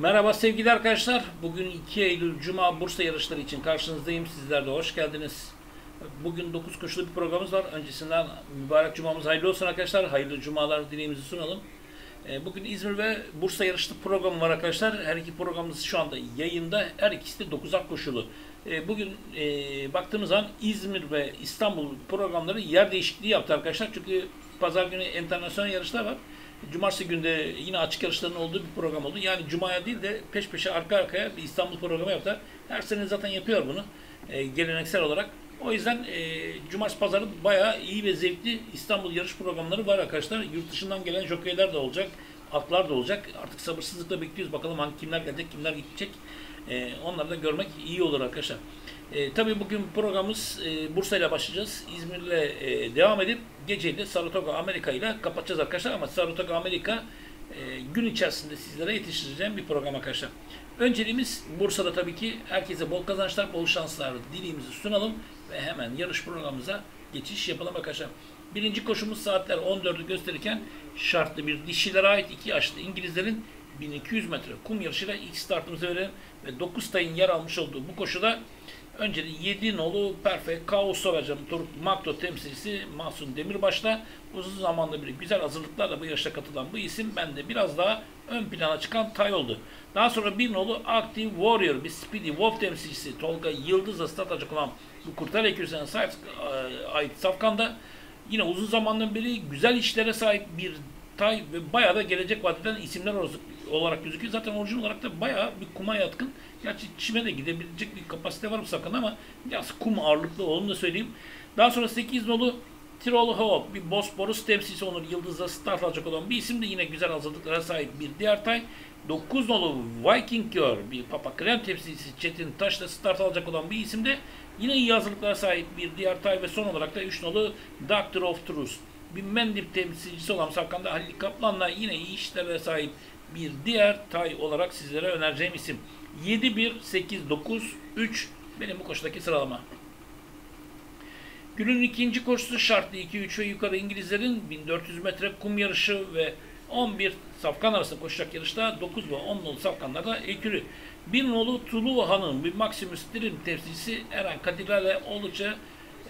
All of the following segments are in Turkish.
Merhaba sevgili arkadaşlar. Bugün 2 Eylül Cuma Bursa yarışları için karşınızdayım. Sizler de hoş geldiniz. Bugün 9 koşulu bir programımız var. Öncesinden mübarek cumamız hayırlı olsun arkadaşlar. Hayırlı cumalar dileğimizi sunalım. Ee, Bugün İzmir ve Bursa yarışlı programı var arkadaşlar. Her iki programımız şu anda yayında. Her ikisi de 9'ar koşulu. Ee, Bugün e, baktığımız zaman İzmir ve İstanbul programları yer değişikliği yaptı arkadaşlar. Çünkü pazar günü internasyonel yarışlar var. Cumartesi günde yine açık yarışların olduğu bir program oldu. Yani Cuma'ya değil de peş peşe arka arkaya bir İstanbul programı yaptılar. Her sene zaten yapıyor bunu e, geleneksel olarak. O yüzden e, Cumartesi Pazarı bayağı iyi ve zevkli İstanbul yarış programları var arkadaşlar. Yurt dışından gelen jokeyler de olacak, atlar da olacak. Artık sabırsızlıkla bekliyoruz. Bakalım hangi kimler gelecek, kimler gidecek. E, onları da görmek iyi olur arkadaşlar. E, tabii bugün programımız e, Bursa ile başlayacağız. İzmir'le e, devam edip geceyi de Saratoga Amerika ile kapatacağız arkadaşlar. Ama Saratoga Amerika e, gün içerisinde sizlere yetiştireceğim bir program arkadaşlar. Önceliğimiz Bursa'da tabii ki herkese bol kazançlar, bol şanslar dileğimizi sunalım ve hemen yarış programımıza geçiş yapalım arkadaşlar. Birinci koşumuz saatler 14'ü gösterirken şartlı bir dişilere ait iki yaşlı İngilizlerin 1200 metre kum yarışıyla ilk startımızı verelim ve 9 tayın yer almış olduğu bu koşuda önce de 7 nolu Perfect Kaos Savacan Turk Makto temsilcisi Mahsun Demirbaş'la. Uzun zamandır bir güzel hazırlıklarla bu yarışa katılan bu isim bende biraz daha ön plana çıkan tay oldu. Daha sonra bir nolu Active Warrior bir Speedy Wolf temsilcisi Tolga Yıldız'la atacak olan bu kurtar ekürüsüne sahip e, ait Safkan'da yine uzun zamandan beri güzel işlere sahip bir tay ve bayağı da gelecek vadeden isimler olarak gözüküyor. Zaten orijinal olarak da bayağı bir kuma yatkın. Gerçi çime de gidebilecek bir kapasite var bu sakın ama biraz kum ağırlıklı olduğunu da söyleyeyim. Daha sonra 8 nolu Tirol Hope bir Bosporus temsilcisi Onur Yıldız'la start alacak olan bir isim de yine güzel hazırlıklara sahip bir diğer tay. 9 nolu Viking Girl bir Papa Krem temsilcisi Çetin Taş'la start alacak olan bir isim de yine iyi hazırlıklara sahip bir diğer tay ve son olarak da 3 nolu Doctor of Truth bir Mendip temsilcisi olan Safkan'da Halil Kaplan'la yine iyi işlere sahip bir diğer tay olarak sizlere önereceğim isim. 7, 1, 8, 9, 3 benim bu koşudaki sıralama. Günün ikinci koşusu şartlı 2, 3 ve yukarı İngilizlerin 1400 metre kum yarışı ve 11 safkan arasında koşacak yarışta 9 ve 10 nolu safkanlarda ekürü. Bir nolu Tulu Hanım bir Maximus Dream temsilcisi Eren Kadirler'le oldukça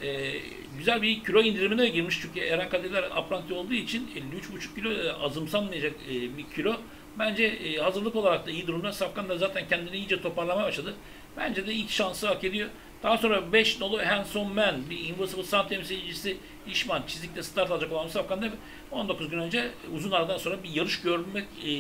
e, güzel bir kilo indirimine girmiş. Çünkü Eren Kadirler apranti olduğu için 53,5 kilo e, azımsanmayacak e, bir kilo. Bence e, hazırlık olarak da iyi durumda. Safkan da zaten kendini iyice toparlamaya başladı. Bence de ilk şansı hak ediyor. Daha sonra 5 nolu Handsome Man, bir Invisible Sun temsilcisi İşman çizikte start alacak olan Safkan'da 19 gün önce uzun aradan sonra bir yarış görmek e,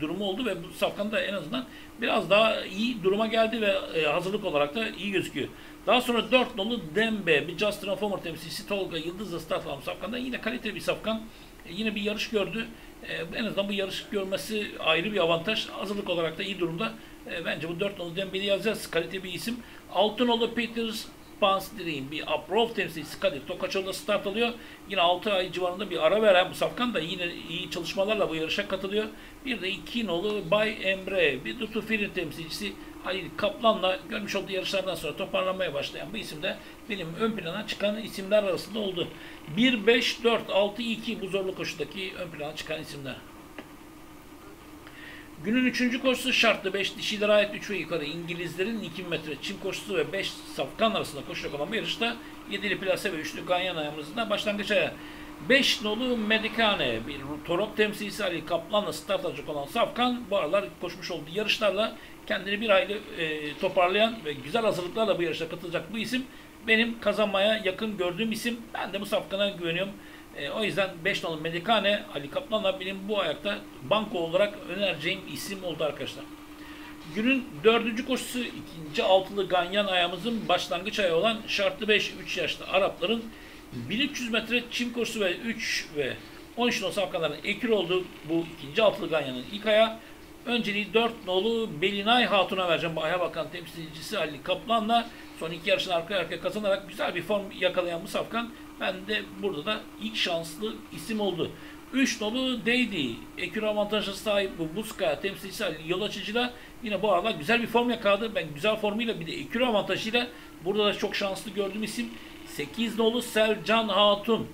durumu oldu ve bu Safkan da en azından biraz daha iyi duruma geldi ve e, hazırlık olarak da iyi gözüküyor. Daha sonra 4 nolu Dembe, bir Just Transformer temsilcisi Tolga Yıldız'la start alan Safkan'da yine kaliteli bir Safkan. E, yine bir yarış gördü. E, en azından bu yarış görmesi ayrı bir avantaj. Hazırlık olarak da iyi durumda. E, bence bu 4 nolu Dembe'yi yazacağız. Kalite bir isim. 6 nolu Peters Pans Dream bir Uprov temsilcisi Kadir Tokaçoğlu'da start alıyor. Yine 6 ay civarında bir ara veren bu Safkan da yine iyi çalışmalarla bu yarışa katılıyor. Bir de 2 nolu Bay Emre bir Dutu Firin temsilcisi Halil Kaplan'la görmüş olduğu yarışlardan sonra toparlanmaya başlayan bu isim de benim ön plana çıkan isimler arasında oldu. 1, 5, 4, 6, 2 bu zorlu koşudaki ön plana çıkan isimler. Günün üçüncü koşusu şartlı 5 dişilere ait 3 ve yukarı İngilizlerin 2 metre çim koşusu ve 5 safkan arasında koşacak olan bu yarışta 7'li plase ve 3'lü ganyan ayağımızda başlangıç ayağı. 5 nolu Medikane bir Torok temsilcisi Ali Kaplan'la start alacak olan Safkan bu aralar koşmuş olduğu yarışlarla kendini bir hayli e, toparlayan ve güzel hazırlıklarla bu yarışa katılacak bu isim benim kazanmaya yakın gördüğüm isim. Ben de bu Safkan'a güveniyorum. E, o yüzden 5 nolu Medikane Ali Kaplan'la benim bu ayakta banko olarak önereceğim isim oldu arkadaşlar. Günün dördüncü koşusu ikinci altılı ganyan ayağımızın başlangıç ayağı olan şartlı 5 3 yaşlı Arapların 1300 metre çim koşusu ve 3 ve 13 nolu safkanların ekür olduğu bu ikinci altılı ganyanın ilk ayağı önceliği 4 nolu Belinay Hatun'a vereceğim. Aya Bakan temsilcisi Ali Kaplan'la son iki yarışını arka arkaya kazanarak güzel bir form yakalayan bu safkan ben de burada da ilk şanslı isim oldu. 3 nolu Deydi. Ekür avantajı sahip bu Buska temsilcisi yol açıcıyla yine bu arada güzel bir form yakaladı. Ben güzel formuyla bir de ekür avantajıyla burada da çok şanslı gördüğüm isim 8 nolu Selcan Hatun.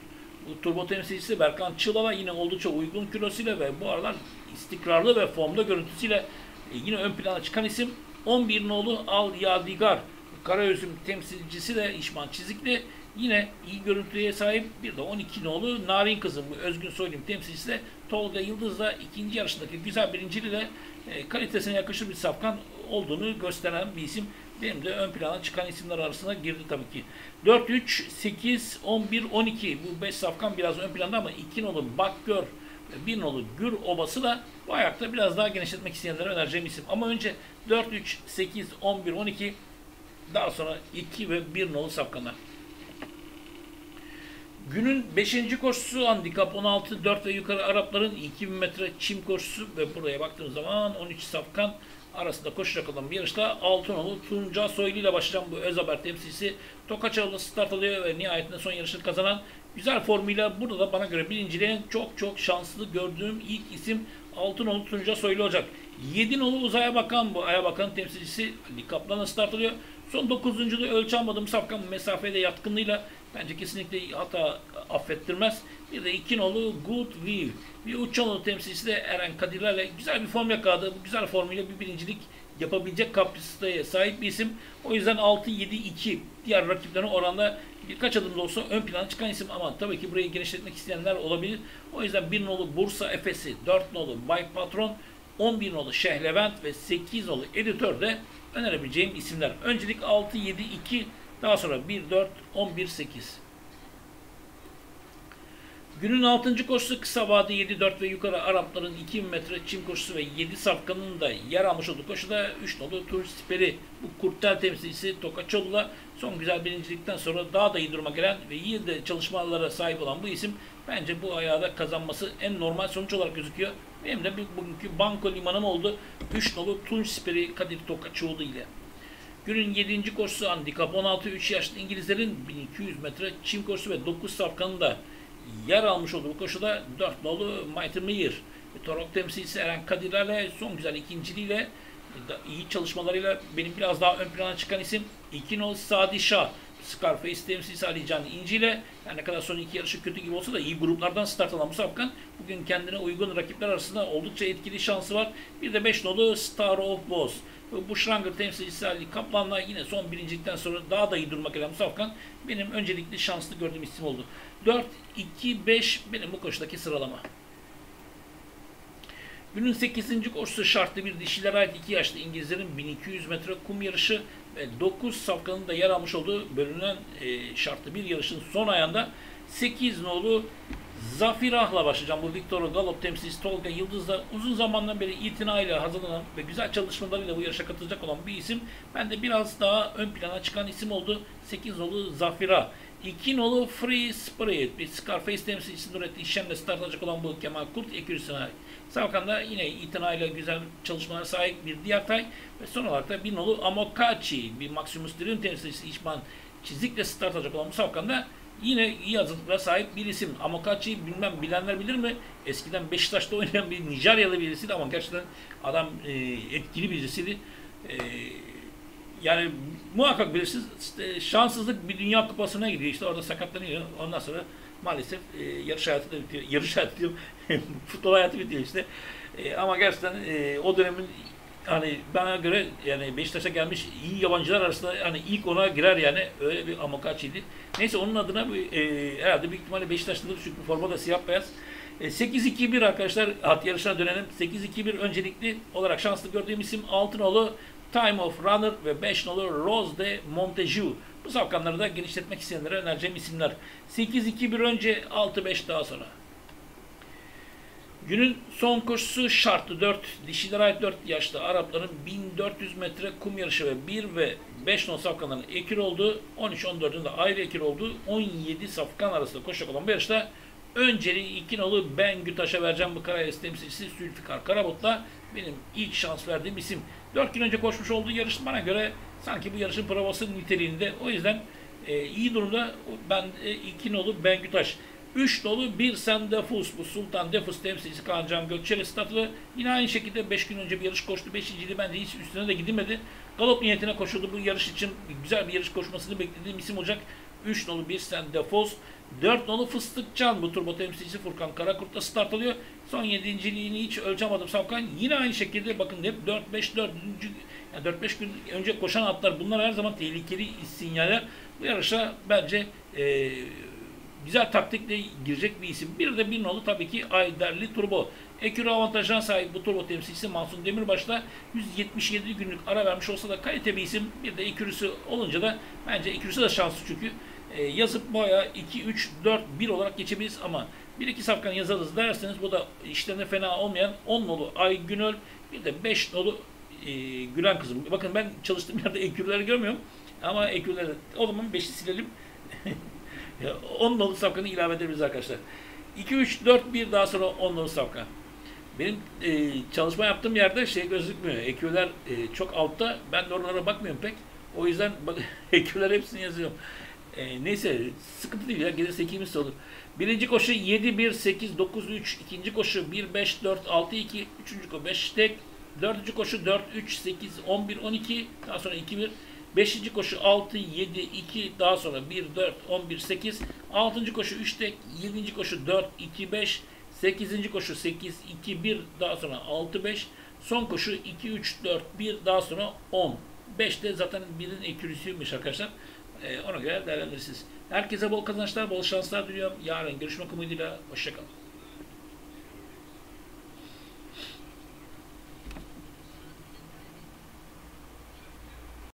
Bu turbo temsilcisi Berkan Çılava yine oldukça uygun kilosuyla ve bu aralar istikrarlı ve formda görüntüsüyle E, yine ön plana çıkan isim 11 nolu Al Yadigar. Karayüzüm temsilcisi de İşman Çizikli. Yine iyi görüntüye sahip bir de 12 nolu Narin Kızım bu Özgün Soylim temsilcisi de Tolga Yıldız'la ikinci yarışındaki güzel birinciliğiyle e, kalitesine yakışır bir safkan olduğunu gösteren bir isim. Benim de ön plana çıkan isimler arasında girdi tabii ki. 4, 3, 8, 11, 12 bu 5 safkan biraz ön planda ama 2 nolu Bakgör bir nolu Gür Obası da bu ayakta biraz daha genişletmek isteyenlere önereceğim isim. Ama önce 4, 3, 8, 11, 12 daha sonra 2 ve 1 nolu safkanlar. Günün 5. koşusu handikap 16 4 ve yukarı Arapların 2000 metre çim koşusu ve buraya baktığımız zaman 13 safkan arasında koşacak olan bir yarışta Altınoğlu Tunca Soylu ile başlayan bu öz haber temsilcisi Tokaçalı'da start alıyor ve nihayetinde son yarışını kazanan güzel formuyla burada da bana göre birinciliğe çok çok şanslı gördüğüm ilk isim Altınoğlu Tunca Soylu olacak. 7 nolu uzaya bakan bu aya bakan temsilcisi Ali Kaplan'la start alıyor. Son 9. da ölçü almadığım safkan mesafede yatkınlığıyla bence kesinlikle hata affettirmez. Bir de iki nolu Good View. Bir uç nolu temsilcisi de Eren Kadirler'le güzel bir form yakaladı. Bu güzel formuyla bir birincilik yapabilecek kapasiteye sahip bir isim. O yüzden 6-7-2 diğer rakiplerine oranda birkaç adım da olsa ön plana çıkan isim ama tabii ki burayı genişletmek isteyenler olabilir. O yüzden 1 nolu Bursa Efes'i, 4 nolu Bike Patron, 11 nolu Şeyh Levent ve 8 nolu Editör de önerebileceğim isimler. Öncelik 6-7-2 daha sonra 1-4, 11-8. Günün 6. koşusu kısa vade 7-4 ve yukarı Arapların 2000 metre çim koşusu ve 7 safkanın da yer almış olduğu koşuda 3 nolu Tur Siperi bu kurtel temsilcisi Tokaçoğlu'la son güzel birincilikten sonra daha da iyi duruma gelen ve iyi de çalışmalara sahip olan bu isim bence bu ayağda kazanması en normal sonuç olarak gözüküyor. Benim de bir bugünkü banko limanım oldu. 3 nolu Tunç Siperi Kadir Tokaçoğlu ile. Günün 7. koşusu handikap 16 3 yaşlı İngilizlerin 1200 metre çim koşusu ve 9 safkanın da yer almış olduğu bu koşuda 4 nolu Mighty Meir. Torok temsilcisi Eren Kadirler'le son güzel ikinciliğiyle iyi çalışmalarıyla benim biraz daha ön plana çıkan isim 2 nolu Sadi Şah. Scarface temsilcisi Ali Can İnci ile yani ne kadar son iki yarışı kötü gibi olsa da iyi gruplardan start alan bu safkan bugün kendine uygun rakipler arasında oldukça etkili şansı var. Bir de 5 nolu Star of Boss. Bu Schranger temsilcisi Ali Kaplan'la yine son birincilikten sonra daha da iyi durmak gelen Safkan benim öncelikli şanslı gördüğüm isim oldu. 4, 2, 5 benim bu koşudaki sıralama. Günün 8. koşusu şartlı bir dişilere ait 2 yaşlı İngilizlerin 1200 metre kum yarışı ve 9 safkanın da yer almış olduğu bölünen e, şartlı bir yarışın son ayında 8 nolu Zafirah'la başlayacağım. Bu Victor Galop temsilcisi Tolga Yıldız'la uzun zamandan beri itinayla hazırlanan ve güzel çalışmalarıyla bu yarışa katılacak olan bir isim. Ben de biraz daha ön plana çıkan isim oldu. 8 nolu Zafira. 2 nolu Free Spirit. Bir Scarface temsilcisi Nurettin Şen'le start olan bu Kemal Kurt ekürüsüne Savkan'da yine itinayla güzel çalışmalara sahip bir diğer tay. Ve son olarak da bir nolu Amokachi. Bir Maximus Dream temsilcisi İşman Çizik'le start alacak olan bu Savkan'da Yine iyi hazırlıklara sahip bir isim. Amokachi'yi bilmem bilenler bilir mi? Eskiden Beşiktaş'ta oynayan bir Nijeryalı birisiydi ama gerçekten adam e, etkili birisiydi. E, yani muhakkak bilirsiniz işte şanssızlık bir dünya kupasına gidiyor. İşte orada sakatlanıyor. Ondan sonra maalesef e, yarış hayatı da bitiyor. Yarış hayatı diyorum. Futbol hayatı bitiyor işte. E, ama gerçekten e, o dönemin hani bana göre yani Beşiktaş'a gelmiş iyi yabancılar arasında yani ilk ona girer yani öyle bir Amokachi'ydi. Neyse onun adına bir, e, herhalde büyük ihtimalle Beşiktaş'tadır çünkü forma da siyah beyaz. E, 8-2-1 arkadaşlar at yarışına dönelim. 8-2-1 öncelikli olarak şanslı gördüğüm isim Altınoğlu, Time of Runner ve 5 nolu Rose de Montejou. Bu safkanları da genişletmek isteyenlere önereceğim isimler. 8-2-1 önce 6-5 daha sonra. Günün son koşusu şartlı 4, dişilere ait 4 yaşlı Arapların 1400 metre kum yarışı ve 1 ve 5 non safkanların ekir olduğu, 13-14'ün de ayrı ekir olduğu 17 safkan arasında koşacak olan bir yarışta önceliği 2 nolu Ben Gütaş'a vereceğim bu Karayes temsilcisi Zülfikar Karabot'la benim ilk şans verdiğim isim. 4 gün önce koşmuş olduğu yarış bana göre sanki bu yarışın provası niteliğinde. O yüzden e, iyi durumda ben e, 2 nolu Ben Gütaş. 3 dolu bir Sen Defus. Bu Sultan Defus temsilcisi Kaan Can Gökçeli statlı. Yine aynı şekilde 5 gün önce bir yarış koştu. 5.ydi bence hiç üstüne de gidilmedi. Galop niyetine koşuldu. Bu yarış için güzel bir yarış koşmasını beklediğim isim olacak. 3 nolu bir Sen Defus. 4 nolu Fıstıkcan bu turbo temsilcisi Furkan Karakurt'ta start alıyor. Son yedinciliğini hiç ölçemedim Savkan. Yine aynı şekilde bakın hep 4-5 4. Yani 4-5 gün önce koşan atlar bunlar her zaman tehlikeli sinyaller. Bu yarışa bence e, güzel taktikle girecek bir isim. Bir de bir nolu tabii ki Ayderli Turbo. Ekürü avantajına sahip bu turbo temsilcisi Mahsun Demirbaş'ta 177 günlük ara vermiş olsa da kalite bir isim. Bir de ekürüsü olunca da bence ekürüsü de şanslı çünkü e, yazıp boya 2, 3, 4, 1 olarak geçebiliriz ama 1-2 safkan yazarız derseniz bu da işlerine fena olmayan 10 nolu Ay Günöl bir de 5 nolu e, Gülen kızım. Bakın ben çalıştığım yerde ekürleri görmüyorum ama ekürleri o zaman 5'i silelim. 10 nolu safkanı ilave edebiliriz arkadaşlar. 2, 3, 4, 1 daha sonra 10 nolu safkan. Benim e, çalışma yaptığım yerde şey gözükmüyor. Ekürler e, çok altta. Ben de oralara bakmıyorum pek. O yüzden ekürler hepsini yazıyorum. E, neyse sıkıntı değil ya. Gelirse ikimiz olur. Birinci koşu 7, 1, 8, 9, 3. İkinci koşu 1, 5, 4, 6, 2. Üçüncü koşu 5 tek. Dördüncü koşu 4, 3, 8, 11, 12. Daha sonra 2, 1. Beşinci koşu 6, 7, 2. Daha sonra 1, 4, 11, 8. Altıncı koşu 3 tek. Yedinci koşu 4, 2, 5. 8. koşu 8, 2, 1 daha sonra 6, 5. Son koşu 2, 3, 4, 1 daha sonra 10. 5 de zaten birin ekürüsüymüş arkadaşlar. Ee, ona göre değerlendirirsiniz. Herkese bol kazançlar, bol şanslar diliyorum. Yarın görüşmek umuduyla. Hoşçakalın.